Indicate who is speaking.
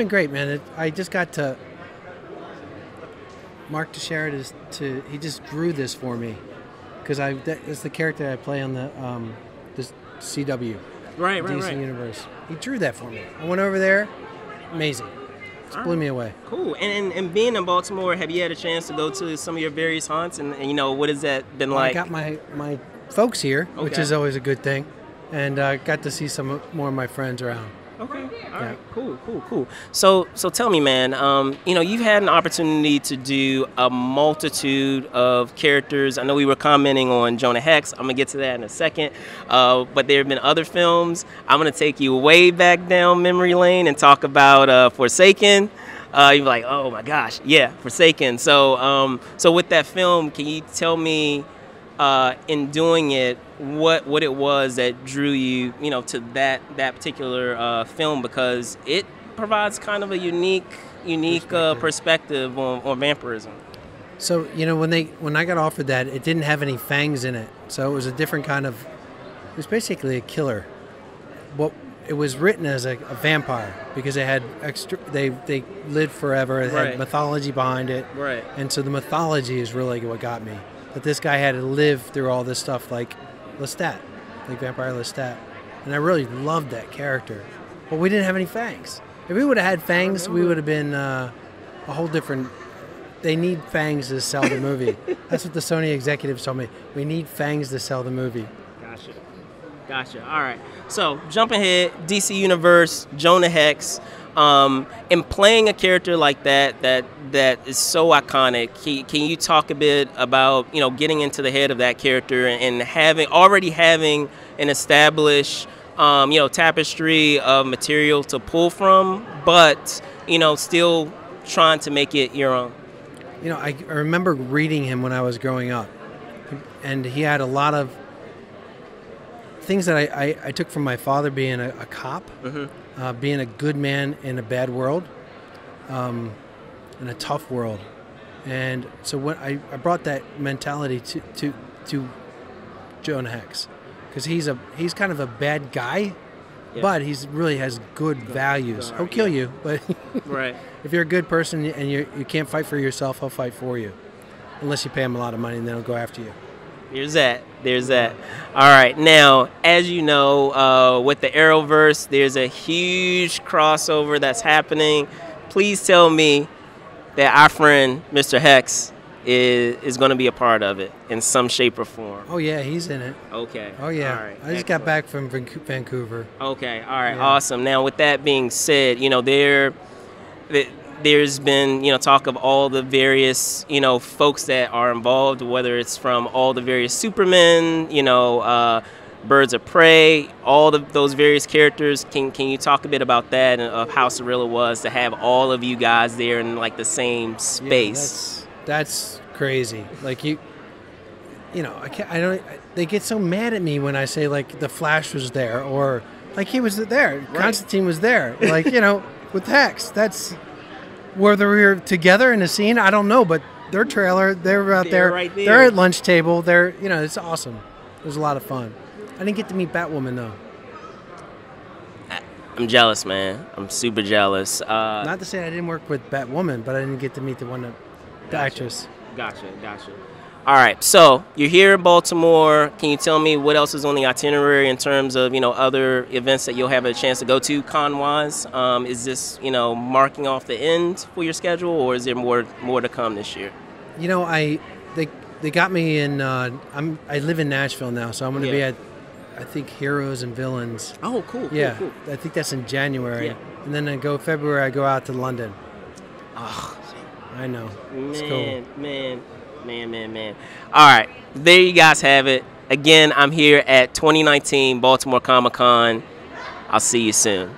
Speaker 1: been great, man. It, I just got to. Mark Texeira is to he just drew this for me, because I that is the character I play on the um, this CW
Speaker 2: Right, right,
Speaker 1: DC
Speaker 2: right.
Speaker 1: universe. He drew that for me. I went over there, amazing. Just blew me away.
Speaker 2: Cool. And, and and being in Baltimore, have you had a chance to go to some of your various haunts? And, and you know, what has that been
Speaker 1: I
Speaker 2: like?
Speaker 1: I got my my folks here, which is always a good thing, and uh, got to see some more of my friends around.
Speaker 2: Okay. All right. Cool. Cool. Cool. So, so tell me, man. Um, you know, you've had an opportunity to do a multitude of characters. I know we were commenting on Jonah Hex. I'm gonna get to that in a second. Uh, but there have been other films. I'm gonna take you way back down memory lane and talk about uh, Forsaken. Uh, you're like, oh my gosh, yeah, Forsaken. So, um, so with that film, can you tell me? Uh, in doing it, what what it was that drew you, you know, to that that particular uh, film because it provides kind of a unique unique uh, perspective on, on vampirism.
Speaker 1: So you know when they when I got offered that, it didn't have any fangs in it, so it was a different kind of. It was basically a killer. What it was written as a, a vampire because they had extra. They they lived forever. It
Speaker 2: Right.
Speaker 1: had mythology behind it,
Speaker 2: Right.
Speaker 1: and so the mythology is really what got me. That this guy had to live through all this stuff like Lestat, like Vampire Lestat, and I really loved that character. But we didn't have any fangs. If we would have had fangs, we would have been uh, a whole different. They need fangs to sell the movie. That's what the Sony executives told me. We need fangs to sell the movie.
Speaker 2: Gotcha. Gotcha. All right. So jump ahead, DC Universe, Jonah Hex, um, and playing a character like that that that is so iconic. Can, can you talk a bit about you know getting into the head of that character and having already having an established um, you know tapestry of material to pull from, but you know still trying to make it your own.
Speaker 1: You know, I, I remember reading him when I was growing up, and he had a lot of things that I, I, I took from my father being a, a cop, uh, being a good man in a bad world, um, in a tough world, and so when I, I brought that mentality to to, to Jonah Hex, because he's a he's kind of a bad guy,
Speaker 2: Yeah.
Speaker 1: but he's really has good values. He'll kill
Speaker 2: yeah.
Speaker 1: you, but
Speaker 2: Right.
Speaker 1: if you're a good person and you you can't fight for yourself, he'll fight for you, unless you pay him a lot of money and then he'll go after you.
Speaker 2: There's that. There's that. All right. Now, as you know, uh, with the Arrowverse, there's a huge crossover that's happening. Please tell me that our friend Mr. Hex is, is going to be a part of it in some shape or form.
Speaker 1: Oh yeah, he's in it.
Speaker 2: Okay.
Speaker 1: Oh yeah,
Speaker 2: All right.
Speaker 1: I just got back from Vancouver.
Speaker 2: Okay. All right.
Speaker 1: Yeah.
Speaker 2: Awesome. Now, with that being said, you know there, th- there's been you know talk of all the various you know folks that are involved, whether it's from all the various Supermen, you know, uh, Birds of Prey, all the, those various characters. Can can you talk a bit about that and of how surreal it was to have all of you guys there in like the same
Speaker 1: Yeah,
Speaker 2: space?
Speaker 1: that's, that's crazy. Like you, you know, I can't. I don't. They get so mad at me when I say like the Flash was there or like he was there. Constantine was there. Like you know, with Hex. That's whether we were together in a scene. I don't know, but their trailer, they're out
Speaker 2: They're
Speaker 1: there.
Speaker 2: right
Speaker 1: They're at lunch table. They're you know, it's awesome. It was a lot of fun. I didn't get to meet Batwoman though.
Speaker 2: I'm jealous, man. I'm super jealous. Uh,
Speaker 1: Not to say I didn't work with Batwoman, but I didn't get to meet the one that the
Speaker 2: Gotcha.
Speaker 1: actress.
Speaker 2: Gotcha, gotcha. All right, so you're here in Baltimore. Can you tell me what else is on the itinerary in terms of you know other events that you'll have a chance to go to con wise? Um, is this you know marking off the end for your schedule, or is there more more to come this year?
Speaker 1: You know, I they they got me in. Uh, I'm I live in Nashville now, so I'm going to be at I think Heroes and Villains.
Speaker 2: Oh, cool.
Speaker 1: yeah, cool I think that's in January,
Speaker 2: Yeah.
Speaker 1: and then I go February. I go out to London.
Speaker 2: Oh,
Speaker 1: I know. It's
Speaker 2: man,
Speaker 1: cool.
Speaker 2: man, man, man, man. All right, there you guys have it. Again, I'm here at 2019 Baltimore Comic Con. I'll see you soon.